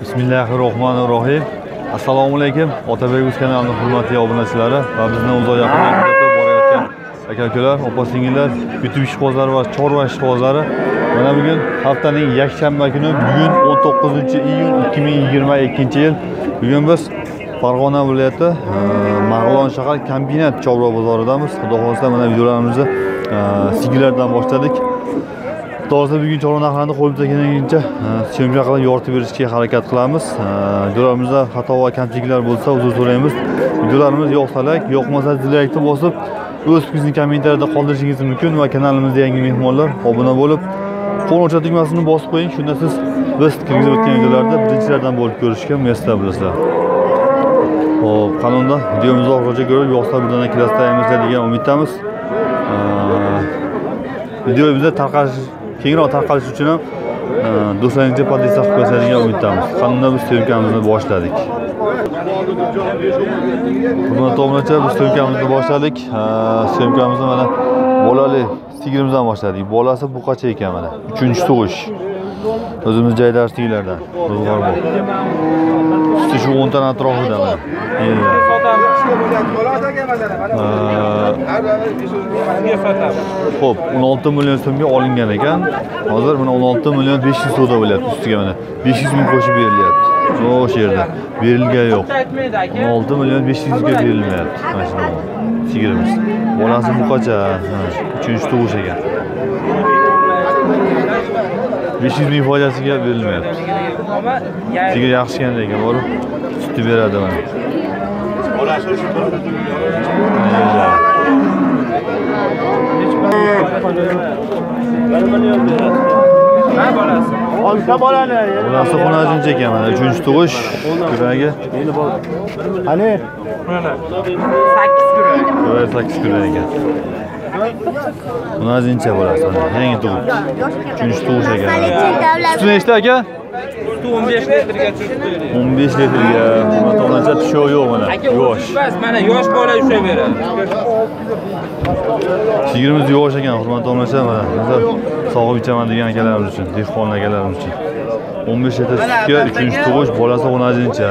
bismillahi rohmanir rohim assalomu alaykum otabek uz kanalining hurmatli obunachilari va bizni uzoq yaqindan kuzatib borayotgan aka ukalar opa singillar youtube ishqibozlari va chorva ishqibozlari. Mana bugun haftaning yakshanba kuni bugun 19 iyun 2022 yil. Bugun biz farg'ona viloyati e, marg'ilon shahar kombinat chorva bozoridamiz xudo xohlasa mana videolarimizni e, sigirlardan boshladik. To'g'risi bugun chorva narxlarini qo'limizdan kelgancha e, syomka qilib yoritib berishga harakat qilamiz. E, Videolarimizda xato va kamchiliklar bo'lsa uzr so'raymiz. Videolarimiz yoqsa layk yoqmasa dislaykni bosib o'z fikringizni kommentariyada qoldirishingiz mumkin va kanalimizda yangi mehmonlar obuna bo'lib qo'ng'iroqcha tugmasini bosib qo'ying. Shunda siz biz kirgizib o'tgan videolarda birinchilardan bo'lib ko'rishga muyassar bo'lasizlar Xo'p, qani videomizni oxirigacha ko'rib yoqsa birdan kelasi degan umiddamiz. E, videomizni tarqatish kengroq tarqalishi uchun ham e, do'stlaringizga podpisa qilib qo'yasizlar umiddamiz. Qanday biz syomkamizni boshladik. Hurmatli obunachilar biz syomkamizni boshladik. E, syomkamizni mana bolali sigirimizdan boshladik. Bolasi buqacha ekan mana? Uchinchi tug'ish. O'zimiz jaydar sigirlardan ro'zg'or bor suti shu o'ntani atrofida mana e, ho'p o'n olti million so'mga olingan ekan. Hozir mana o'n olti million besh yuz savdo bo'lyapti ustiga mana. Besh yuz ming qo'shib berilyapti. O'sha yerda. Berilgani yo'q. O'n olti million besh yuzga berilmayapti mana shu sigirimiz. Bolasi buqacha uchinchi tug'ish ekan. Besh yuz ming foydasiga berilmayapti. Sigir yaxshi ekan lekin borib sutni beradi mana. Olsa bolani bolasi xonajincha ekan mana uchinchi tug'ish kuragi qani sakkiz kurak kuragi sakkiz kurak ekan xonajincha bolasi yangi tug'ib uchinchi tug'ish ekan suti nechta aka suti o'n besh litrga chiqdi o'n besh litrga onacha tushovi yo'q mana yosh emas mana yosh bola ushlayveradi sigirimiz yosh ekan hurmatli onacha mana sog'ib ichaman degan akalarimiz uchun dehqon akalarimiz uchun o'n besh litr sutga uchinchi tug'ish bolasi xonajincha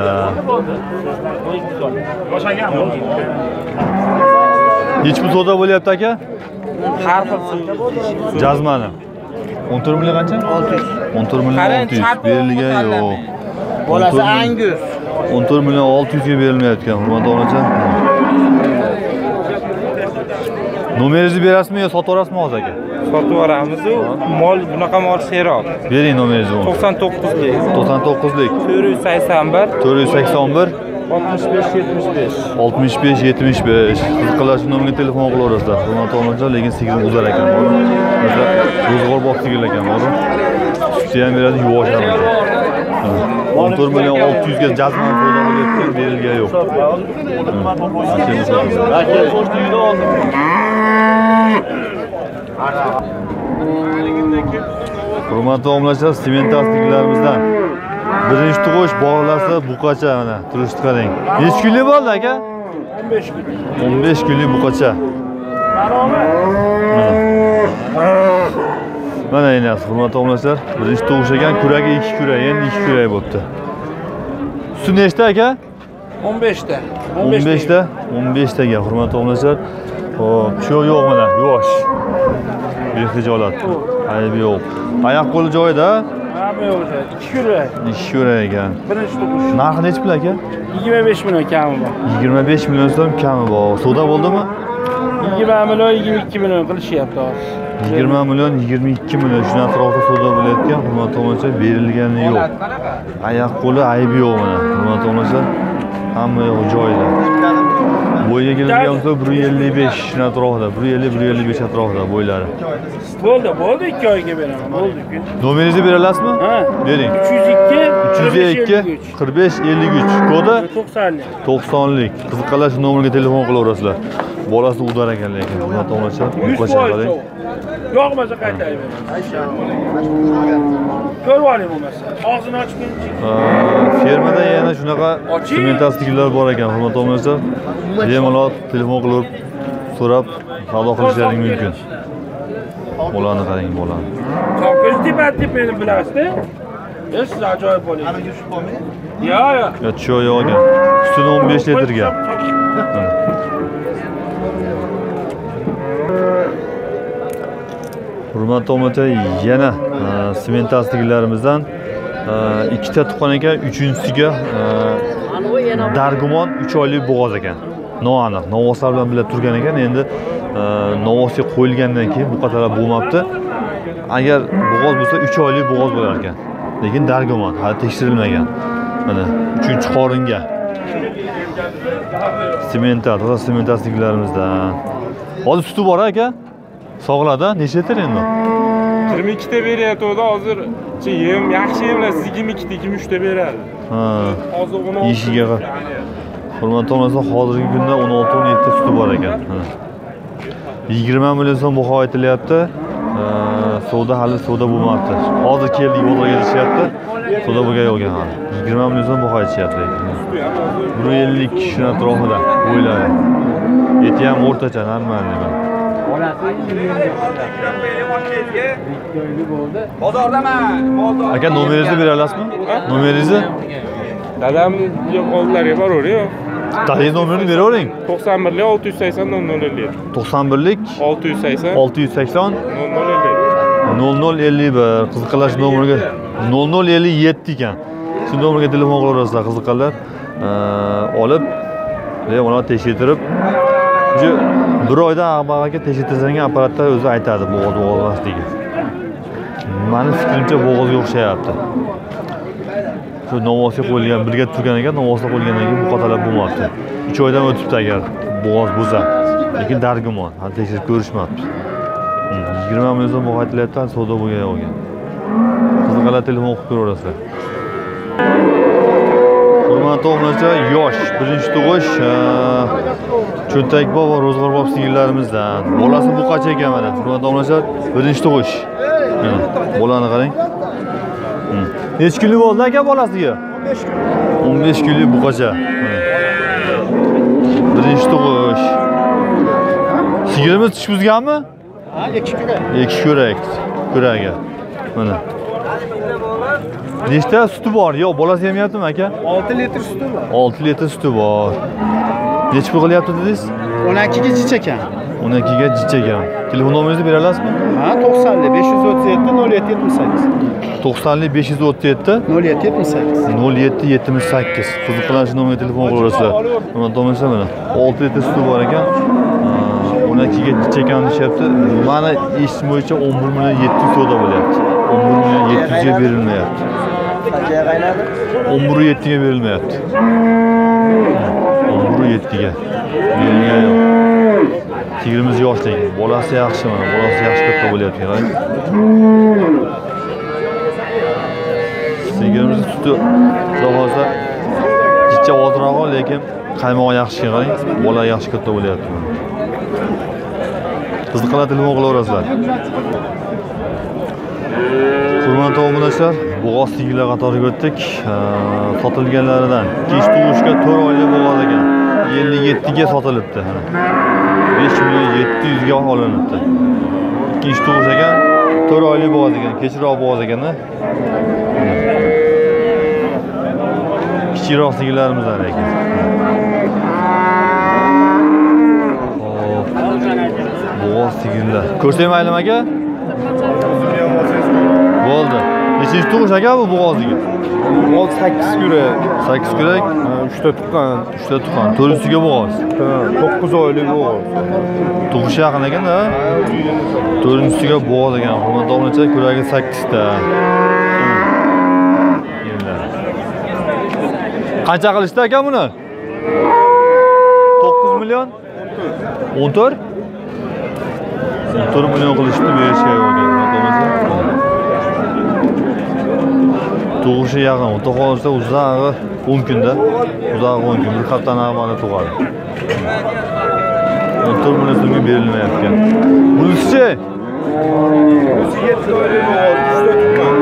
nechi pul savdo bo'lyapti aka har xil suv jazmani o'n to'rt million qancha olti yuz o'n to'rt million olti yuz berilgan yo'q bolasi angus o'n to'rt million olti yuzga berilmayotgan hurmatli onacha nomeringizni berasizmi yo sotib yuborasizmi hozir aka sotib yuboramizu mol bunaqa mol seroq bering nomeringizni to'qson to'qqizlik to'qson to'qqizlik to'rt yuz sakson bir. To'rt yuz sakson bir oltmish besh yetmish besh. oltmish nomiga qiziqqanlar shu nomerga telefon qilaverasizlar hurmatli onajon lekin sigir uzar ekan bor ro'zg'or bop sigirlar ekan bor suti ham beradi yuvosh ham ekan. O'n to'rt million olti yuzga jazman foyda bo'layotgan berilgani yo'q. Hurmatli obunachilar sementasliklarimizdan birinchi tug'ish bolasi buqacha mana turishni qarang. Nechi kunlik bo'ldi aka? O'n besh kun o'n besh kunlik buqacha. Mana. Endi hurmatli obunachilar birinchi tug'ish ekan kuragi ikki kurak endi ikki kurak bo'libdi. Suti nechta aka? o'n beshta. o'n beshta? o'n beshtaga hurmatli obunachilar ho'p shu yo'q mana yosh behijolat. Aybi yo'q. Oyoq qo'li joyida hamma o'sha ikki kurak ikki kurak ekan. Birinchi tug'ish narxi nechi pul aka? Yigirma besh million kami bor. Yigirma besh million so'm kami bor. Savdo bo'ldimi? Yigirma million yigirma ikki million qilishyapti. Hozir yigirma million yigirma ikki million. Shu atrofda savdo bo'layotgan hurmatli obunachilar berilgani yo'q. Oyoq qo'li aybi yo'q mana. Obunachilar hamma yo'q joyida bo'yiga keladigan bo'lsa bir yuz ellik besh atrofida bir yuz ellik bir yuz ellik besh atrofida bo'ylari. Bo'ldi bo'ldi ikki oyga beraman bo'ldi nomeringizni bera olasizmi ha. Bering. Uch yuz ikki uch yuz ikki qirq besh ellik uch kodi? To'qsonlik. To'qsonlik. Qiziqqanlar shu nomerga telefon qilaverasizlar bolasi udar ekan. Lekin buqacha foiz qarang yoqmasa qaytaraver ko'rib oling bo'lmasa og'zini ochib fermada yana shunaqa Oching. sementasliklar bor ekan hurmatli obunachilar bemalol telefon qilib so'rab savdo qilishlaring mumkin bolani qarang bolani topish tepa tepani bilasizda e siz ajoyib bo'ling yo yo Ya choy olgan. Sutini 15 litrga. Hurmatli omocha, yana e, sementasliklarimizdan e, ikkita tuqqan ekan, uchinchisiga e, dargumon 3 oylik bo'g'oz ekan. Noaniq, novoslar bilan birga turgan ekan. Endi e, novosga qo'yilgandan keyin bu qatorlar bo'lmabdi. Agar bo'g'oz bo'lsa 3 oylik bo'g'oz bo'lar ekan. Lekin dargumon hali tekshirilmagan. Mana 3 qoringa. Sementa, toza sementasliklarimizdan. Hozir suti bor aka? Sog'ladi, necha litr endi? yigirma ikkita hozir chi yem yaxshi yemlar siz yigirma ikkita yigirma uchta beradi Ha. hozir o'n Yeyishiga qar- Hurmatli onalar, hozirgi kunda 16-17 ta suti bor ekan. 20 million so'm baho aytilyapti. Savdo hali savdo bo'lmabdi. Hozir keldik, bozorga deyishyapti. Savdo bo'lgan yo'q hali. 20 million so'm baho aytishyapti. 150 shuni atrofida o'yladi. Eti ham o'rtacha, mana. Aka nomeringizni bera olasizmi? Nomeringizni? dadamni oldilariga boravering Taxtingiz nomerini beravering. to'qson birlik olti yuz sakson nol nol ellik 91lik olti yuz sakson 680 nol nol ellik 0051 qiziqqanlar shu nomerga 0057 ekan. Shu nomerga telefon qilaverasizlar qiziqqanlar. Olib, uni tekshirtirib, bir oydan oyda ag'bag'aga tekshirtirsangiz apparatda o'zi aytadi bo'g'oz bo'g'ozmasligi. Mani fikrimcha bo'g'ozga o'xshayapti. Shu novvosga qo'yilgan, birga turgan ekan, novvosga qo'yilgandan keyin bu qatorlar bo'lmabdi. 3 oydan o'tibdi agar bo'g'oz bo'lsa. Lekin dargumon, hali tekshirib ko'rishmabdi. 20 million so'm baho aytilyapti, savdo bo'lgan yo'q ekan. Qiziqalar telefon o'qib ko'raverasizlar. Hurmatli obunachilar, yosh, birinchi tug'ish, e, cho'ntakbop va ro'zg'orbop singillarimizdan. Bolasi buqacha ekan mana. Hurmatli obunachilar, birinchi tug'ish. Bolani qarang. Necha kunlik bo'ldi aka bolasiga? 15 kunlik buqacha. Birinchi tug'ish. Sigirimiz tish buzganmi? Ikki kurak. Kuragi. Mana. Nechta suti bor? Yo'q, bolasi yemyaptimi aka? 6 litr suti bor. 6 litr suti bor. Necha pul qilyapti dedingiz? 12 ga jich ekan. 12 ga jicha ekan. Telefon nomeringizni bera olasizmi? Ha, 90 537 0778. 90 537 0778. 0778. Qiziqlar shu nomerga telefon qilaverasizlar. Mana tomosha mana. 6 litr suti bor ekan. Aa, 12 ga jicha ekan deyapti. Mana eshitishim bo'yicha 11 million 700 savdo bo'lyapti. 11 million 700 ga berilmayapti. 11 7 ga berilmayapti. 11 7 ga. Berilgan. Sigirimiz yosh bolasi yaxshi mana, bolasi yaxshi katta bo'lyapti, qarang. Sigirimiz suti xudo jicha ozroq, lekin qaymog'i yaxshi qarang, bola yaxshi katta bo'lyapti. Qiziqlar telefon qilaverasizlar. Hurmatli obunachilar, bo'g'oz sigirlar qatoriga o'tdik. Sotilganlaridan kech tug'ishga 4 oylik bo'g'oz ekan. 57 ga sotilibdi. 5 million 700 ga olinibdi. Ikkinchi tug'ish ekan, 4 oylik bo'g'oz ekan, kechroq bo'g'oz ekanda. Kichikroq sigirlarimizdan ekan. Hop. Bo'g'oz sigirlar. Ko'rsang maylimi aka? Bo'ldi. Nechinchi tug'ish aka bu bo'g'ozniki? Bo'g'oz 8 kurak. 8 kurak, 3 ta tuqqan. 3 ta tuqqan, 4-siga bo'g'oz. 9 oylik bo'g'oz. Tug'ish yaqin ekan-da. 4-siga bo'g'oz ekan. Hurmatli obunachilar, kuragi 8 ta. Yillar. Qancha qilishdi aka buni? 9 million? 14? 14 million qilishdi berishga. Tug'ishi yaqin. Xudo xohlasa uzog'i 10 kunda. Uzog'i 10 kun. Bir haftani avvalda tug'adi. 14 million so'mga berilmayapti. Bunisi-chi? 7 oylik bo'g'oz, 3 ta tuqqan.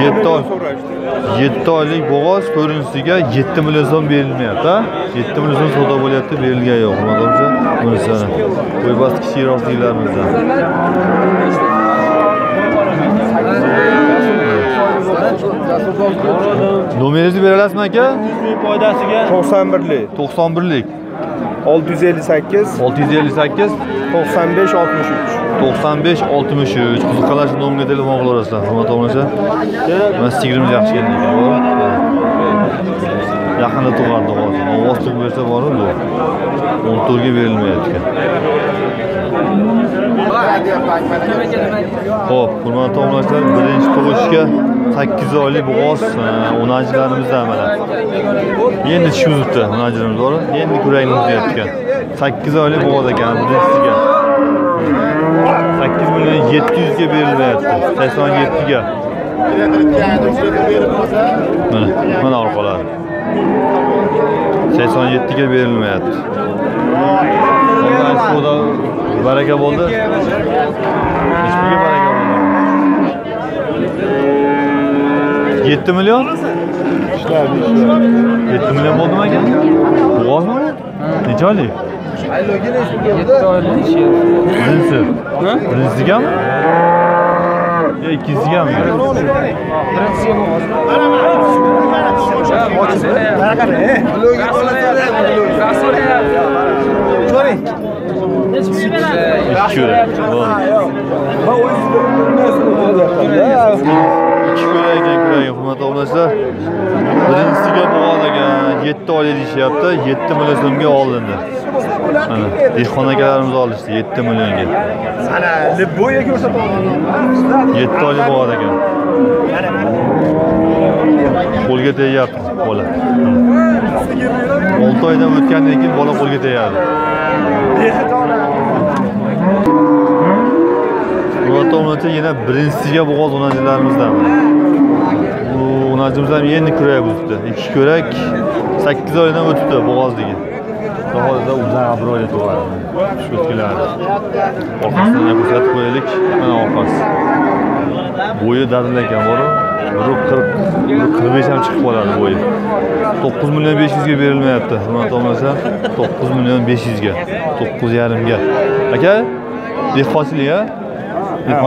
7 oy. yetti oylik bo'g'oz ko'rinishsiga 7 million so'm berilmayapti, ha? 7 million so'm savdo bo'lyapti, berilgani yo'q. Hurmatli bunisi. Qo'ybas kichikroq nomeringizni bera olasizmi aka foydasiga 91lik 91lik 658 658 95 63 95 63 qiziqqanlar shu nomerga telefon qilaverasizlar hurmatli obunachilar mana sigiringiz yaxshi kelgan ekan yaqinda tug'adi hozir. Ovoz tug'ib bersa boru bu? 14 ga berilmayapti ekan Xo'p, hurmatli tomoshabinlar, birinchi tug'ishga 8 oylik bo'g'oz onajilarimizdan e, mana. Endi tish uzibdi onajilarimiz bor. Endi kuragini uzyapti 8 oylik bo'g'oz ekan birinchisiga. 8 million 700 ga berilyapti. 87 ga. Mana, mana orqalari. 87 ga berilmayapti. Alloh baraka bo'ldi. Hiçbiriga baraka bo'ldi. 7 million? 7 million bo'ldimi aka? Bo'g'ozmi? Necha oylik? Birinchisi. Birinchisigami? Yo, ikkinchisigami? birinchisiga ko'rak. Ikki ko'rak ekan kuragi, hurmatli obunachilar. Birinchisiga bo'g'oz ekan, 7 oylik deyishyapti, 7 million so'mga olindi. Mana, dehqon akalarimiz olishdi 7 millionga. ana libbo'ya ko'rsatib 7 oylik bo'g'oz ekan. Qo'lga tegyapti bola. 6 oydan o'tgandan keyin bola qo'lga tegadi. Murat yana birinchisiga bo'g'oz onajilarimizdan. Bu onajimiz ham endi kurak buzibdi. Ikki kurak 8 oydan o'tibdi bo'g'ozdagi Hozirda uzun obro'li tug'adi. Shu o'tkiladi. Orqasidan ham ko'rsatib qo'yaylik. Mana orqasi. Bo'yi dadil ekan bor. 140 145 ham chiqib qoladi bo'yi. 9 million 500 ga berilmayapti. Hurmatli obunachilar, 9 million 500 ga, 9 yarimga. Aka, dehqonchilik a?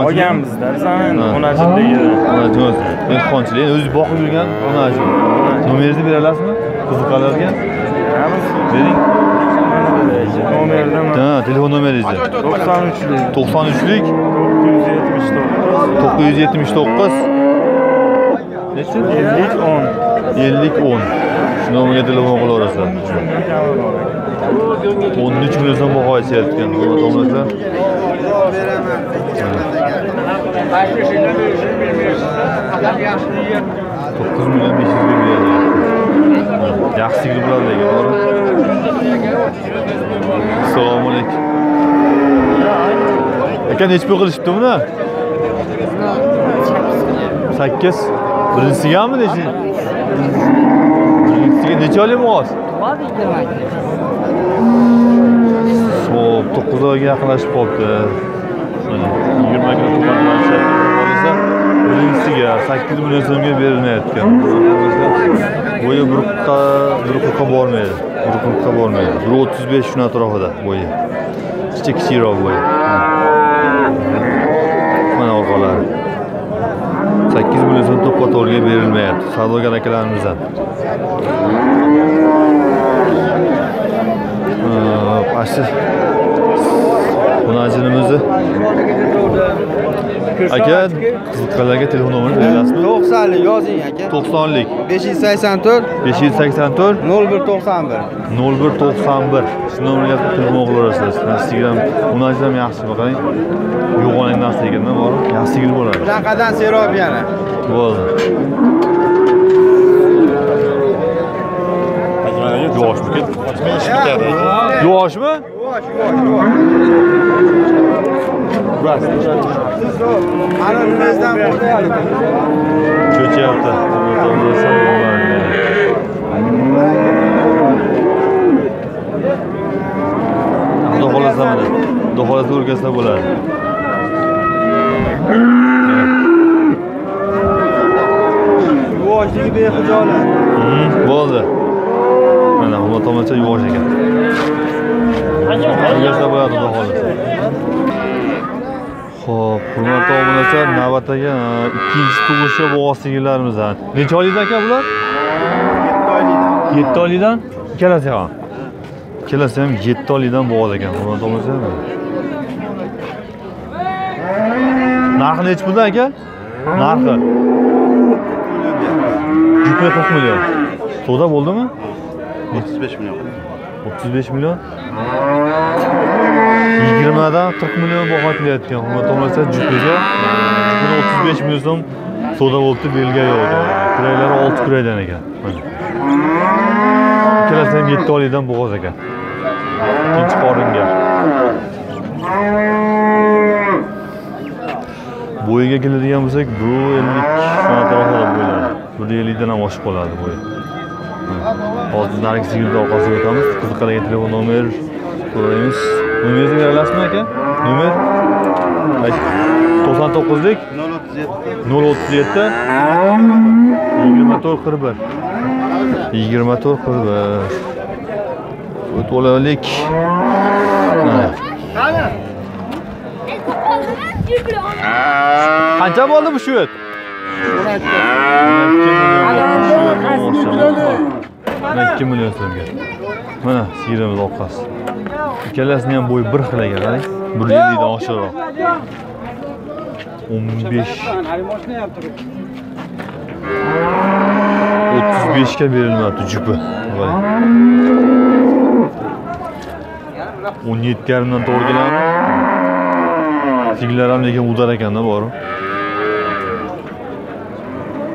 Olganmizda Ha. onajilligida Onajimiz dehqonchilik, o'zi boqib yurgan onajim. Nomeringizni bera olasizmi? Qiziqqanlarga bering. nomerdami Ha, telefon nomeringizni. 93lik 93lik 979 979 nechi? 50 10 50 10. Shu nomerga telefon qilaverasizlar. 13 million so'm baho aytishyapti ekan, hurmatli obunachilar. to'qqiz million besh yuzga beryapti yaxshi sigir bo'ladi lekin to'g'rimi assalomu alaykum aka nechi pul qilishibdi buni sakkiz birinchisigami nechi birinchisiga necha oylik bo'g'oz ho'p to'qqiz oyga yaqinlashib qolibdi Mana, yigirma kun to'qqiz birinchisiga sakkiz million so'mga berilayotgan. Bo'yi bir qirqqa bir qirqqa bormaydi bir qirqqa bormaydi. Bir o'ttiz besh shuni atrofida bo'yi. Kichik kichikroq bo'yi. Mana orqalari. Sakkiz million so'm to'ppa to'g'riga berilmayapti. Savdogar akalarimizdan. Aşı Bunacınımızı Aka qiziqqanlarga telefon nomerini berasizmi? 90lik yozing aka 90lik 584 584 0191 0191 shu nomerga telefon qilaverasizlar. Instagram bunajin ham yaxshi qarang. Yo'g'on narsa ekanda bor. Yaxshi sigir bo'ladi. bunaqadan serob yana Bo'ldi. Yoshmi? Yoshmi? ana nimasidan qo'yadi Cho'chyapti. To'g'risi bo'ladi. Xudo xohlasa mana. Xudo xohlasa o'rgatsa bo'ladi. Mhm, Bo'ldi. Mana Xudo tomonicha yuvosh ekan. O'rgatsa bo'ladi Xudo xohlasa. Xo'p, hurmatli obunachilar, navbatdagi e, ikkinchi tug'ushi bo'g'oz sigirlarimizdan. Necha oylikdan aka bular? 7 oylikdan. Ikkalasi ham. Ikkalasi ham 7 oylikdan bo'g'oz ekan, hurmatli obunachilar. Narxi nechi puldan aka? Narxi. Jupi 40 million. Savdo bo'ldimi? 35 million. 35 million. 20 dan 40 million baho qilayotgan. Hurmatli obunachilar, jupiga jupini 35 million so'm savdo bo'libdi, belga yo'q. Kuraklari 6 kurakdan ekan. Mana. Ikkalasi ham 7 oylikdan bo'g'oz ekan. Ikkinchi qoringa. Bo'yiga keladigan bo'lsak, bu 50 shuna atrofida bo'ladi. 150 dan ham oshib qoladi bo'yi. Hozir narigi sigirni orqasiga o'tamiz. Qiziqadigan telefon nomer so'raymiz. Nomeringizni beralasizmi aka? Nomer? Ayt. 99lik 037 24 41 24 41 O't olaylik. Qancha bo'ldi bu shu et? 2 million so'mga. Mana sigirimiz orqasi. Ikkalasini ham bo'yi bir xil ekan, qarang. 150 dan oshiqroq. 15 35 ga berilmayapti jupi. Qarang. 17 garimdan to'g'ri keladi. Sigirlar ham lekin udar ekanda bor.